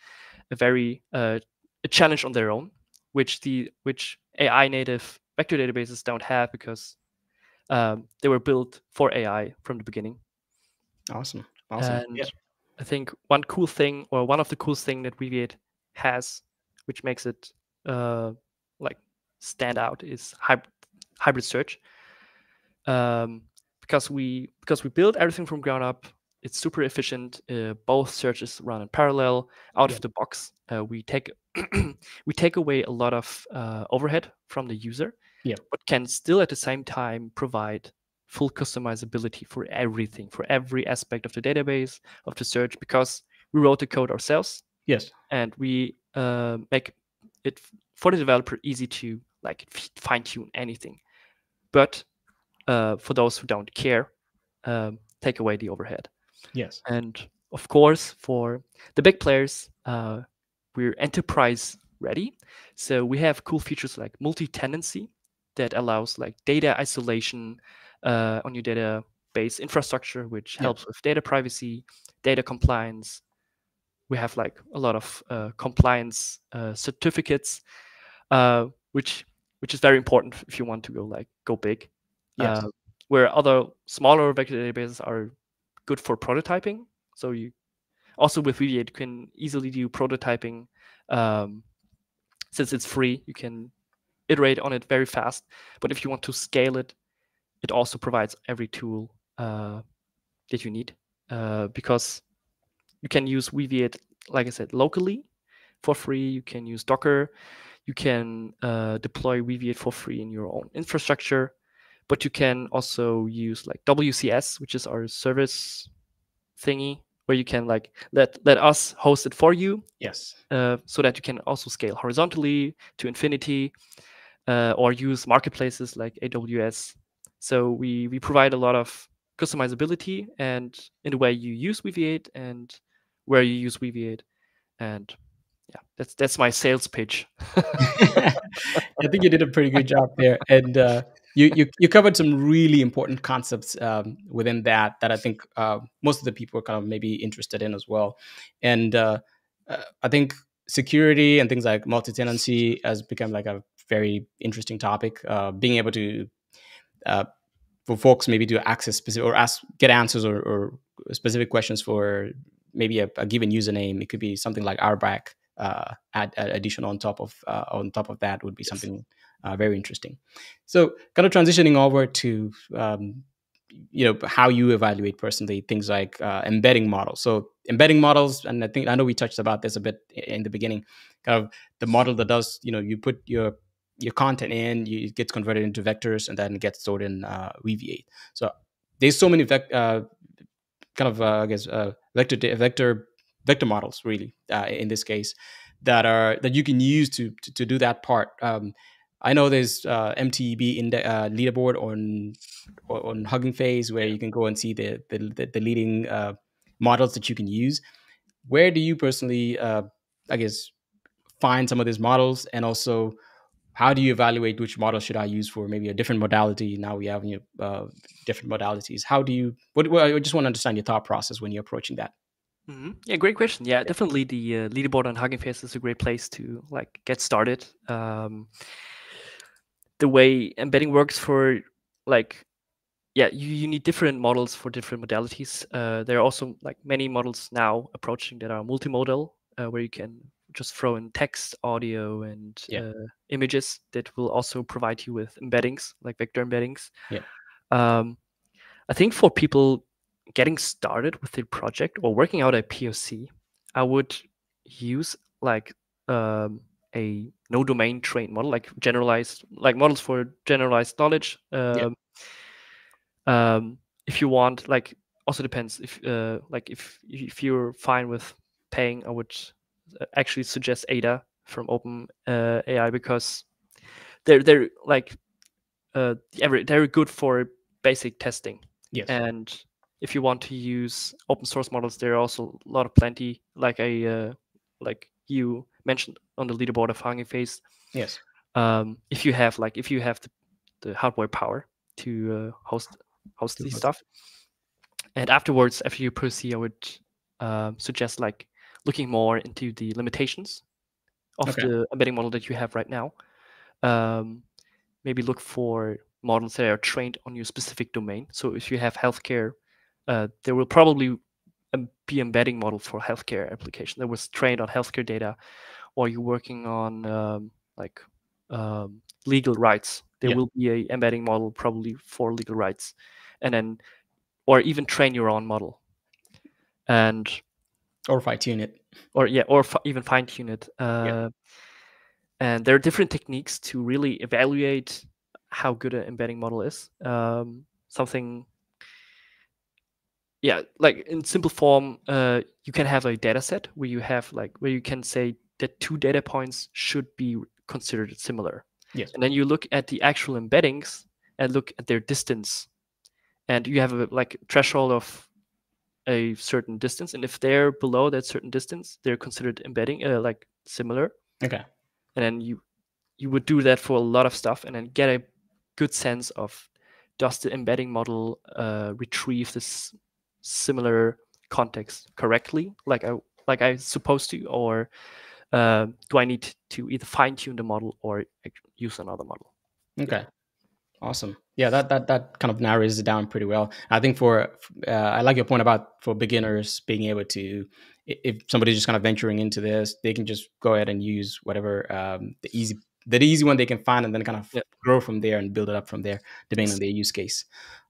a very uh, a challenge on their own, which the which AI native vector databases don't have because um, they were built for AI from the beginning. Awesome. Awesome. And yeah. I think one cool thing, or one of the coolest thing that Weaviate has, which makes it uh, like stand out, is hybrid, hybrid search. Um, because we because we build everything from ground up, it's super efficient. Uh, both searches run in parallel out yeah. of the box. Uh, we take we take away a lot of uh, overhead from the user, yeah. but can still at the same time provide full customizability for everything, for every aspect of the database, of the search, because we wrote the code ourselves. Yes. And we uh, make it for the developer easy to like fine tune anything. But uh, for those who don't care, um, take away the overhead. Yes. And of course, for the big players, uh, we're enterprise ready. So we have cool features like multi-tenancy that allows like data isolation, uh, on your database infrastructure, which yeah. helps with data privacy, data compliance. We have like a lot of uh, compliance uh, certificates, uh, which which is very important if you want to go like go big. Yes. Uh, where other smaller vector databases are good for prototyping. So you also with Weaviate can easily do prototyping. Um, since it's free, you can iterate on it very fast. But if you want to scale it, it also provides every tool uh, that you need uh, because you can use Weaviate, like I said, locally for free. You can use Docker. You can uh, deploy Weaviate for free in your own infrastructure, but you can also use like WCS, which is our service thingy, where you can like let let us host it for you. Yes. Uh, so that you can also scale horizontally to infinity, uh, or use marketplaces like AWS. So we we provide a lot of customizability and in the way you use Weaviate and where you use Weaviate, and yeah, that's that's my sales pitch. I think you did a pretty good job there, and uh, you, you you covered some really important concepts um, within that that I think uh, most of the people are kind of maybe interested in as well, and uh, uh I think security and things like multi-tenancy has become like a very interesting topic. Uh, being able to uh, for folks maybe to access specific or ask get answers or, or specific questions for maybe a, a, given username. It could be something like RBAC uh, add, add addition on top of uh, on top of that would be yes. something uh, very interesting. So, kind of transitioning over to um, you know how you evaluate personally things like uh, embedding models. So, embedding models, and I think I know we touched about this a bit in the beginning. Kind of the model that does you know you put your your content in, you, it gets converted into vectors, and then gets stored in uh, Weaviate. So, there's so many vec- uh, kind of I guess vector vector vector models really uh, in this case that are that you can use to to, to do that part. Um, I know there's uh, MTEB in the uh, leaderboard on on Hugging Face where you can go and see the the, the leading uh, models that you can use. Where do you personally, uh, I guess, find some of these models, and also how do you evaluate which model should I use for maybe a different modality? Now we have you know, uh, different modalities. How do you? What, what, I just want to understand your thought process when you're approaching that. Mm-hmm. Yeah, great question. Yeah, definitely the uh, leaderboard on Hugging Face is a great place to like get started. Um, the way embedding works for like yeah you, you need different models for different modalities uh, there are also like many models now approaching that are multimodal uh, where you can just throw in text audio and yeah. uh, images that will also provide you with embeddings like vector embeddings yeah um, i think for people getting started with the project or working out a POC, I would use like um, a no domain trained model, like generalized, like models for generalized knowledge. Um, yeah. um, if you want, like, also depends if, uh, like, if if you're fine with paying, I would actually suggest Ada from Open uh, AI because they're they're like uh, they're good for basic testing. Yes. And if you want to use open source models, there are also a lot of plenty, like a uh, like you mentioned on the leaderboard of Hugging Face. Yes. Um, if you have like if you have the, the hardware power to uh, host host these stuff, and afterwards, after you proceed, I would uh, suggest like looking more into the limitations of okay. the embedding model that you have right now. Um, maybe look for models that are trained on your specific domain. So if you have healthcare uh, there will probably um, be embedding model for healthcare application that was trained on healthcare data, or you're working on um, like um, legal rights. There yeah. will be a embedding model probably for legal rights, and then or even train your own model, and or fine tune it, or yeah, or even fine tune it. Uh, yeah. And there are different techniques to really evaluate how good an embedding model is. Um, something yeah like in simple form uh, you can have a data set where you have like where you can say that two data points should be considered similar yes and then you look at the actual embeddings and look at their distance and you have a like threshold of a certain distance and if they're below that certain distance they're considered embedding uh, like similar okay and then you you would do that for a lot of stuff and then get a good sense of does the embedding model uh, retrieve this similar context correctly, like I like I supposed to, or uh, do I need to either fine tune the model or use another model? Okay. Awesome. Yeah, that that that kind of narrows it down pretty well. I think for uh, I like your point about for beginners being able to if somebody's just kind of venturing into this, they can just go ahead and use whatever um, the easy the easy one they can find, and then kind of grow from there and build it up from there, depending on their use case.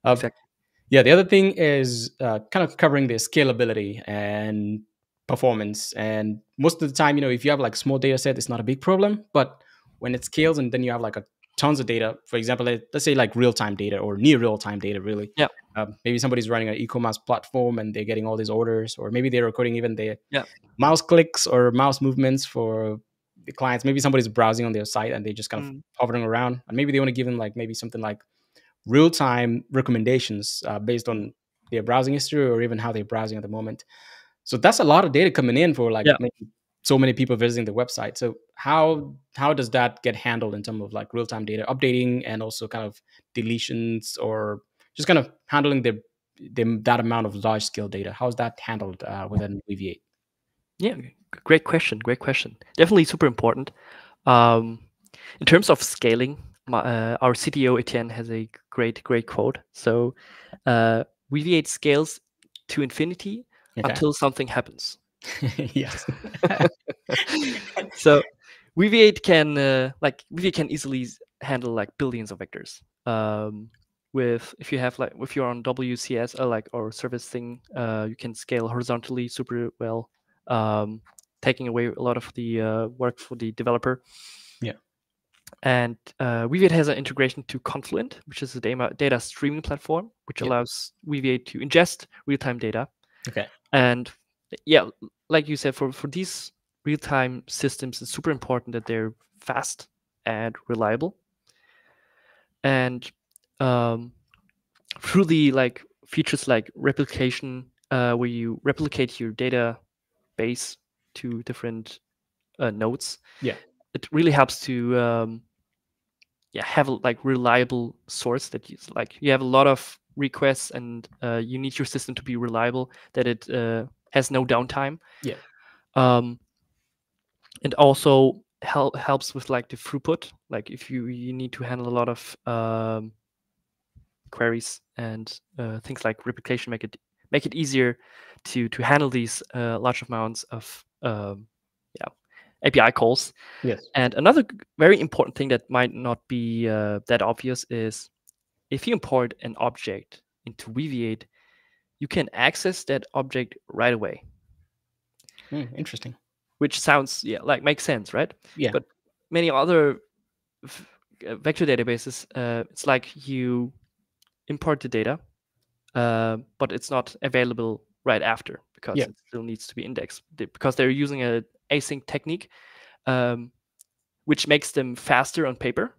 Uh, exactly. Yeah, the other thing is uh, kind of covering the scalability and performance. And most of the time, you know, if you have like small data set, it's not a big problem. But when it scales and then you have like a tons of data, for example, let's say like real time data or near real time data, really. Yeah. Um, maybe somebody's running an e-commerce platform and they're getting all these orders, or maybe they're recording even their yeah. mouse clicks or mouse movements for the clients. Maybe somebody's browsing on their site and they're just kind of mm. hovering around, and maybe they want to give them like maybe something like real time recommendations uh, based on their browsing history or even how they're browsing at the moment. So that's a lot of data coming in for like yeah. So many people visiting the website. So how how does that get handled in terms of like real time data updating and also kind of deletions or just kind of handling the, the that amount of large scale data? How is that handled uh, within Weaviate? Yeah, great question. Great question. Definitely super important. Um, in terms of scaling, my, uh, our CTO Etienne has a great, great quote. So, uh, Weaviate scales to infinity okay. until something happens. yes. so, Weaviate can uh, like Weaviate can easily handle like billions of vectors. Um, with if you have like if you're on WCS or uh, like or service thing, uh, you can scale horizontally super well, um, taking away a lot of the uh, work for the developer. Yeah. And uh, Weaviate has an integration to Confluent, which is a data, data streaming platform, which yeah. allows Weaviate to ingest real-time data. Okay. And yeah, like you said, for, for these real-time systems, it's super important that they're fast and reliable. And um, through the like features like replication, uh, where you replicate your data base to different uh, nodes. Yeah, it really helps to um, yeah have a like reliable source that you like you have a lot of requests and uh, you need your system to be reliable that it uh, has no downtime yeah um and also help helps with like the throughput like if you you need to handle a lot of um, queries and uh, things like replication make it make it easier to to handle these uh, large amounts of um, yeah API calls. Yes. And another very important thing that might not be uh, that obvious is if you import an object into Weaviate, you can access that object right away. Mm, interesting. Which sounds yeah like makes sense, right? Yeah. But many other uh, vector databases, uh, it's like you import the data, uh, but it's not available right after because yeah. it still needs to be indexed because they're using a async technique, um, which makes them faster on paper.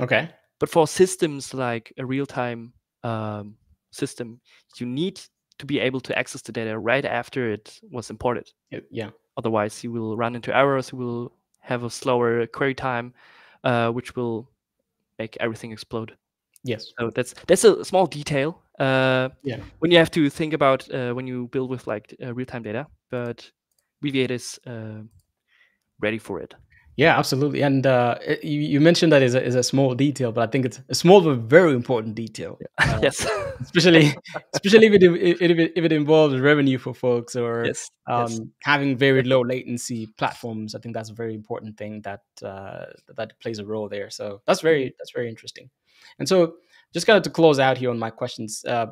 Okay. But for systems like a real-time um, system, you need to be able to access the data right after it was imported. Yeah. Otherwise, you will run into errors. You will have a slower query time, uh, which will make everything explode. Yes. So that's that's a small detail. Uh, yeah. When you have to think about uh, when you build with like uh, real-time data, but Weaviate is uh, ready for it. Yeah, absolutely. And uh, you, you, mentioned that is a, is a small detail, but I think it's a small but very important detail. Uh, yes, especially especially if it, if it, if it involves revenue for folks or yes. Um, yes. having very low latency platforms. I think that's a very important thing that uh, that plays a role there. So that's very mm-hmm. that's very interesting. And so, just kind of to close out here on my questions, uh,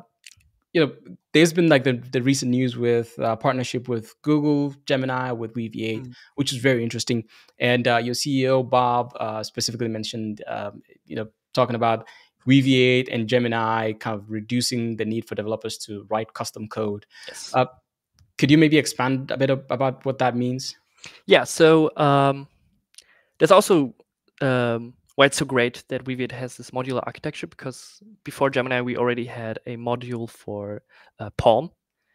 you know, there's been like the, the recent news with uh, partnership with Google, Gemini, with Weaviate, mm. which is very interesting. And uh, your CEO Bob uh, specifically mentioned, um, you know, talking about Weaviate and Gemini kind of reducing the need for developers to write custom code. Yes. Uh, could you maybe expand a bit about what that means? Yeah. So um, there's also um, why it's so great that Weaviate has this modular architecture because before Gemini we already had a module for uh, PaLM.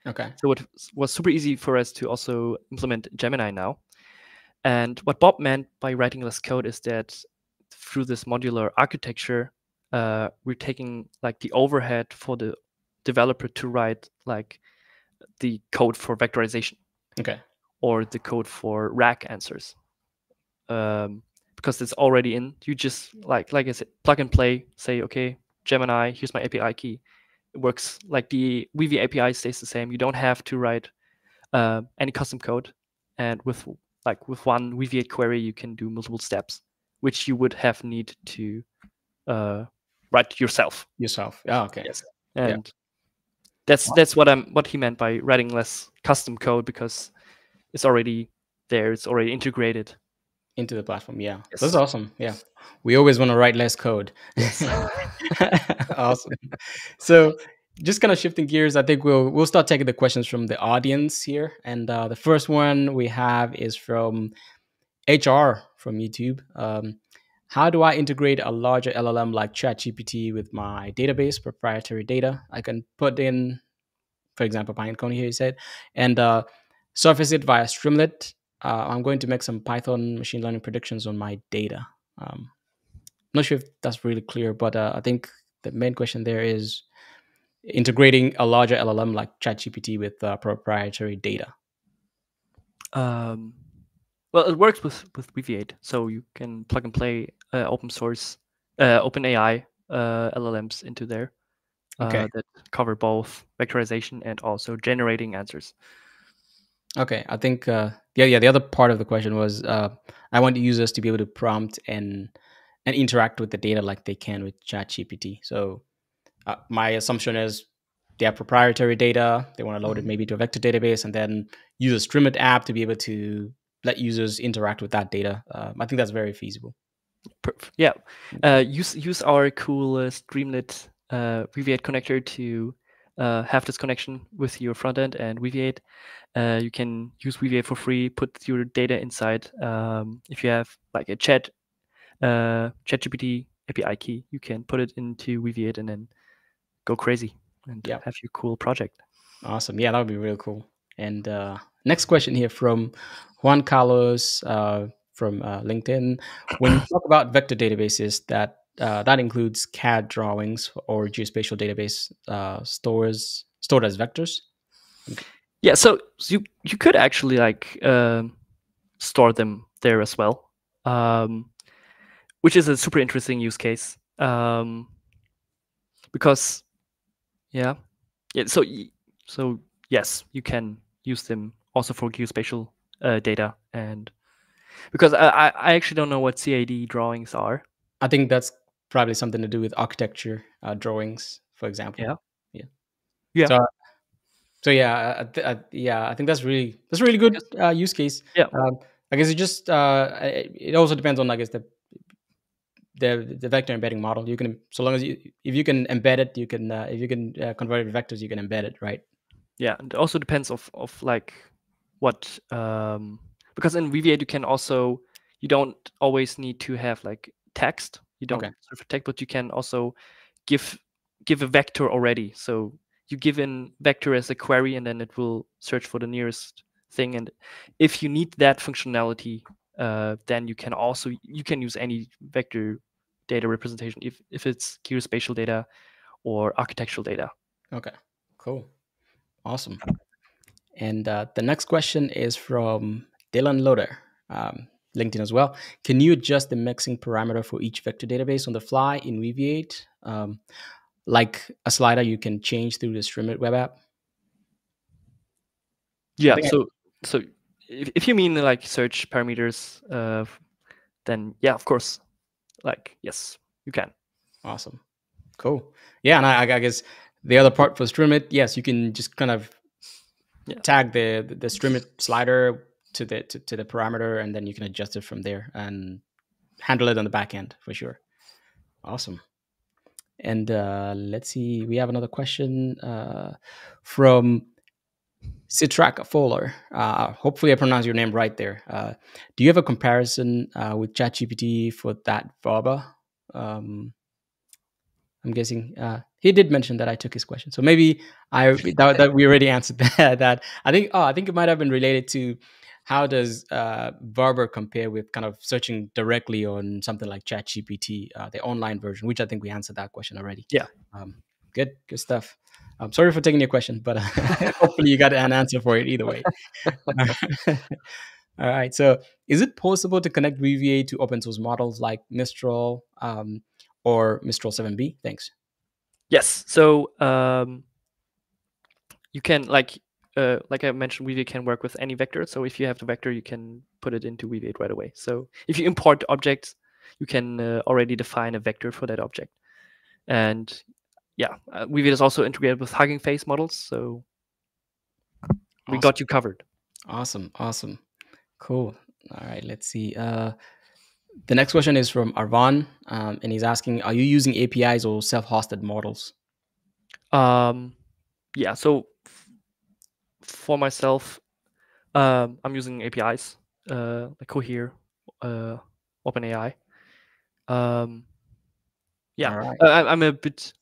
Okay. So it was super easy for us to also implement Gemini now. And what Bob meant by writing less code is that through this modular architecture, uh, we're taking like the overhead for the developer to write like the code for vectorization. Okay. Or the code for RAG answers. Um, because it's already in. You just like like I said, plug and play. Say okay, Gemini, here's my API key. It works like the Weaviate API stays the same. You don't have to write uh, any custom code, and with like with one Weaviate query, you can do multiple steps, which you would have need to uh, write yourself. Yourself. Oh, okay. Yes. And yeah. that's that's what I'm what he meant by writing less custom code because it's already there. It's already integrated into the platform. Yeah, yes. that's awesome. Yeah, we always want to write less code. Yes. awesome. So, just kind of shifting gears, I think we'll we'll start taking the questions from the audience here, and uh, the first one we have is from HR from YouTube. Um, how do I integrate a larger LLM like ChatGPT with my database proprietary data? I can put in, for example, Pinecone here, you said, and uh, surface it via Streamlit uh, I'm going to make some Python machine learning predictions on my data. Um, not sure if that's really clear, but uh, I think the main question there is integrating a larger LLM like ChatGPT with uh, proprietary data. Um, well, it works with with Weaviate, so you can plug and play uh, open source, uh, OpenAI uh, LLMs into there uh, okay. that cover both vectorization and also generating answers. Okay, I think uh, yeah, yeah. The other part of the question was uh, I want users to be able to prompt and and interact with the data like they can with ChatGPT. So uh, my assumption is they have proprietary data. They want to load mm-hmm. it maybe to a vector database and then use a Streamlit app to be able to let users interact with that data. Uh, I think that's very feasible. Yeah, uh, use use our cool uh, Streamlit uh, Weaviate connector to uh, have this connection with your front end and Weaviate. Uh, you can use Weaviate for free, put your data inside. Um, if you have like a chat, uh, ChatGPT API key, you can put it into Weaviate and then go crazy and have your cool project. Awesome. Yeah, that would be really cool. And uh, next question here from Juan Carlos uh, from uh, LinkedIn. When you talk about vector databases, that uh, that includes CAD drawings or geospatial database uh, stores stored as vectors. Yeah, so, so you you could actually like uh, store them there as well, um, which is a super interesting use case um, because yeah, yeah. So so yes, you can use them also for geospatial uh, data and because I, I actually don't know what CAD drawings are. I think that's probably something to do with architecture uh, drawings, for example. Yeah, yeah, yeah. So, so yeah, I, I, yeah, I think that's really that's really good uh, use case. Yeah, um, I guess it just uh, it also depends on I guess the the the vector embedding model. You can so long as you if you can embed it, you can uh, if you can uh, convert it to vectors, you can embed it, right? Yeah, and it also depends of of like what um because in Weaviate you can also you don't always need to have like text you don't okay. sort of text, but you can also give give a vector already. So you give in vector as a query, and then it will search for the nearest thing. And if you need that functionality, uh, then you can also you can use any vector data representation if if it's geospatial data or architectural data. Okay, cool, awesome. And uh, the next question is from Dylan Loader. Um, LinkedIn as well. Can you adjust the mixing parameter for each vector database on the fly in Weaviate? Um, like a slider you can change through the Streamlit web app? Yeah, so I... so if, if you mean like search parameters, uh, then yeah, of course. Like, yes, you can. Awesome. Cool. Yeah, and I, I guess the other part for Streamlit, yes, you can just kind of yeah. tag the, the, the Streamlit slider to the to, to the parameter and then you can adjust it from there and handle it on the back end for sure awesome and uh, let's see we have another question uh, from Citrak Fowler. Uh, hopefully, I pronounced your name right there. Uh, do you have a comparison uh, with ChatGPT for that Verba? Um, I'm guessing uh, he did mention that I took his question, so maybe I that, that we already answered that. that I think oh, I think it might have been related to how does uh, Verba compare with kind of searching directly on something like ChatGPT, uh, the online version, which I think we answered that question already. Yeah. Um, good, good stuff. I'm sorry for taking your question, but uh, hopefully you got an answer for it either way. All right. So, is it possible to connect Weaviate to open source models like Mistral um, or Mistral 7B? Thanks. Yes. So um, you can like uh, like I mentioned, Weaviate can work with any vector. So if you have the vector, you can put it into Weaviate right away. So if you import objects, you can uh, already define a vector for that object. And yeah, uh, Weaviate is also integrated with Hugging Face models. So we got you covered. Awesome. Awesome. Cool. All right. Let's see. Uh, the next question is from Arvan, um, and he's asking, "Are you using APIs or self-hosted models?" Um, yeah. So for myself, um, I'm using APIs uh, like Cohere, uh, OpenAI. Um, yeah, right. I, I'm a bit.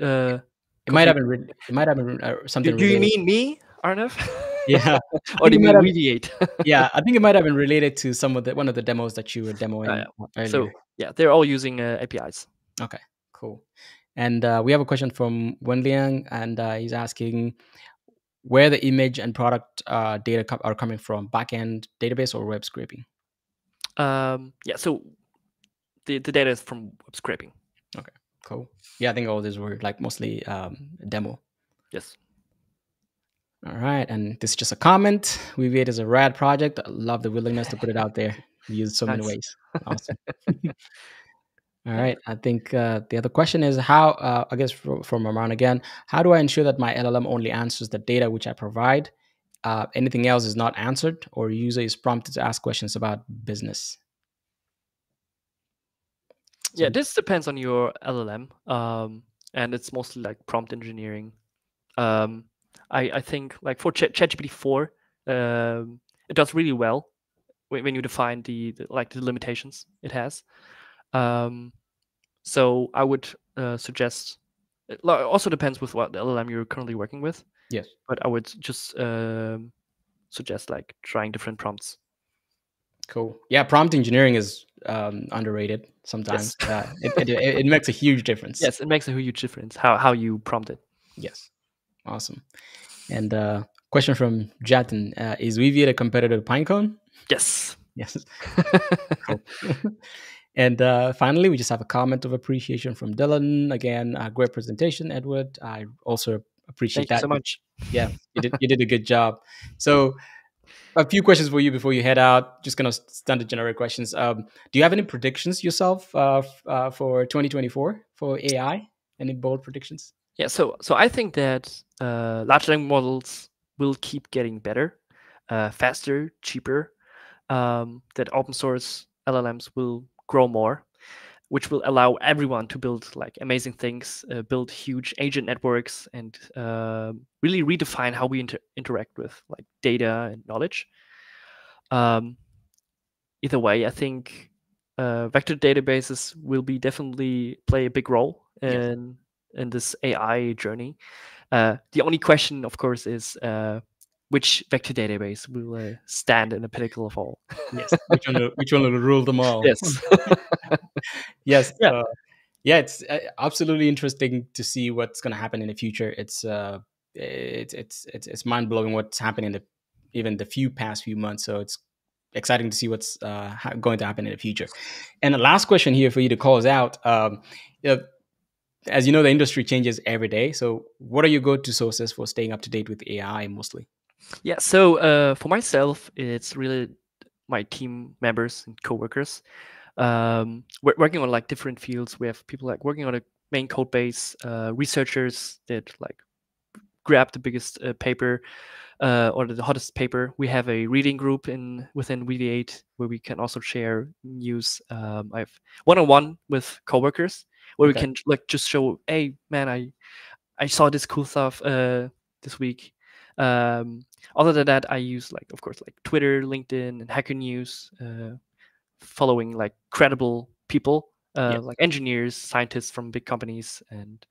Uh, It might have been. Re- it might have been uh, something. do, do you mean me, Arnav? Yeah. or do you Mediate? yeah, I think it might have been related to some of the one of the demos that you were demoing yeah. earlier. so yeah, they're all using uh, APIs. Okay cool. And uh, we have a question from Wen Liang, and uh, he's asking where the image and product uh, data are coming from: backend database or web scraping. Um, yeah, so the, the data is from web scraping. Okay, cool. Yeah, I think all these were like mostly um, demo. Yes. All right, and this is just a comment. We is a rad project. I love the willingness to put it out there. We use it so many ways. Awesome. All right. I think uh, the other question is how, uh, I guess fro- from Ramon again, how do I ensure that my LLM only answers the data which I provide? Uh, anything else is not answered, or user is prompted to ask questions about business. Yeah, this depends on your LLM, um, and it's mostly like prompt engineering. Um, I, I think like for Ch- ChatGPT four, um, it does really well when, when you define the, the like the limitations it has. Um, so I would uh, suggest. It also depends with what LLM you're currently working with, Yes. but I would just um, suggest like trying different prompts. Cool. Yeah, prompt engineering is um, underrated sometimes. Yes. Uh, it, it, it, makes a huge difference. Yes, it makes a huge difference how how you prompt it. Yes. Awesome. And uh, question from Jatin uh, Is Weaviate a competitor to Pinecone? Yes. Yes. Cool. and uh, finally, we just have a comment of appreciation from Dylan. Again, uh, great presentation, Edward. I also appreciate Thank you that. so much. Yeah, you did, you did a good job. So, a few questions for you before you head out. Just gonna standard generic questions. Um, do you have any predictions yourself uh, uh, for 2024 for AI? Any bold predictions? Yeah, so so I think that uh, large language models will keep getting better, uh, faster, cheaper. Um, that open source LLMs will grow more, which will allow everyone to build like amazing things, uh, build huge agent networks, and uh, really redefine how we inter- interact with like data and knowledge. Um, either way, I think uh, vector databases will be definitely play a big role Yes. in in this AI journey. Uh, the only question, of course, is uh, which vector database will uh, stand in the pinnacle of all. Yes. which one? will- Which one will rule them all? yes. yes Yeah. uh, yeah it's uh, absolutely interesting to see what's going to happen in the future it's uh it's it's it's, it's mind-blowing what's happening in the even the few past few months so it's exciting to see what's uh, ha- going to happen in the future and the last question here for you to close out um you know, as you know the industry changes every day so what are your go-to sources for staying up to date with ai mostly Yeah. So uh, for myself, it's really my team members and coworkers. Um, we're working on like different fields. We have people like working on a main code base, uh, researchers that like grab the biggest uh, paper uh, or the hottest paper. We have a reading group in within Weaviate where we can also share news. Um, I have one-on-one with coworkers where Okay. we can like just show, hey man, I I saw this cool stuff uh, this week. Um, other than that, I use like, of course, like Twitter, LinkedIn, and Hacker News, uh, following like credible people, uh, Yes. like engineers, scientists from big companies, and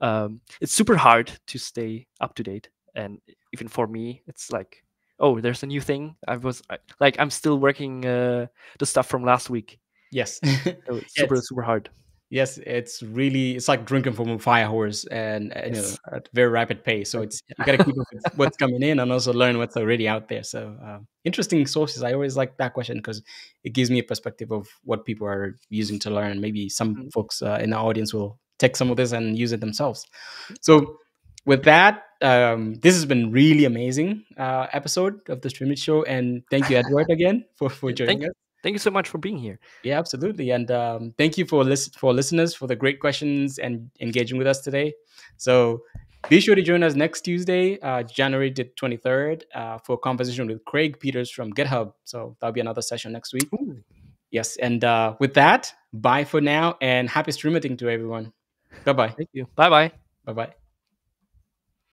um, it's super hard to stay up to date. And even for me, it's like, oh, there's a new thing. I was I, like, I'm still working uh, the stuff from last week, yes so it's super super hard. Yes, it's really it's like drinking from a fire horse and, and you know at very rapid pace. So it's you got to keep up with what's coming in and also learn what's already out there. So um, interesting sources. I always like that question because it gives me a perspective of what people are using to learn. Maybe some Mhm. folks uh, in the audience will take some of this and use it themselves. So with that, um, this has been really amazing uh, episode of the Streamlit Show, and thank you, Edward, again for for joining thank us. Thank you so much for being here. Yeah, absolutely. And um, thank you for list- for listeners for the great questions and engaging with us today. So be sure to join us next Tuesday, uh, January the 23rd, uh, for a conversation with Craig Peters from GitHub. So that'll be another session next week. Ooh. Yes. And uh, with that, bye for now and happy streaming to everyone. Bye bye. Thank you. Bye bye. Bye bye.